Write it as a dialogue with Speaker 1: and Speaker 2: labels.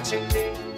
Speaker 1: watching. Me?